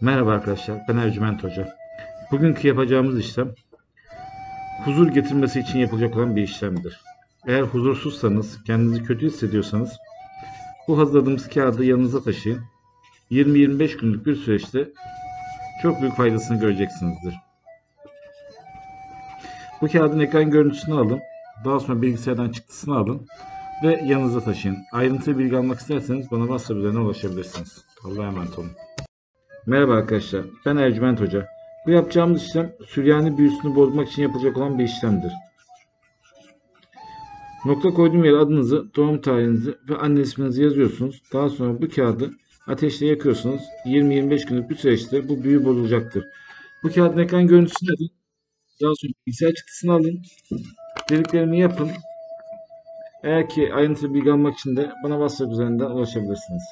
Merhaba arkadaşlar, ben Ercüment Hoca. Bugünkü yapacağımız işlem huzur getirmesi için yapılacak olan bir işlemdir. Eğer huzursuzsanız, kendinizi kötü hissediyorsanız bu hazırladığımız kağıdı yanınıza taşıyın. 20-25 günlük bir süreçte çok büyük faydasını göreceksinizdir. Bu kağıdın ekran görüntüsünü alın. Daha sonra bilgisayardan çıktısını alın ve yanınıza taşıyın. Ayrıntılı bilgi almak isterseniz bana WhatsApp üzerinden ulaşabilirsiniz. Allah'a emanet olun. Merhaba arkadaşlar, ben Ercüment Hoca. Bu yapacağımız işlem Süryani büyüsünü bozmak için yapılacak olan bir işlemdir. Nokta koyduğum yere adınızı, doğum tarihinizi ve anne isminizi yazıyorsunuz. Daha sonra bu kağıdı ateşte yakıyorsunuz. 20-25 günlük bir süreçte bu büyü bozulacaktır. Bu kağıdın ekran görüntüsünü alın. Daha sonra bilgisayar çıktısını alın. Dediklerimi yapın. Eğer ki ayrıntılı bilgi almak için de bana WhatsApp üzerinden ulaşabilirsiniz.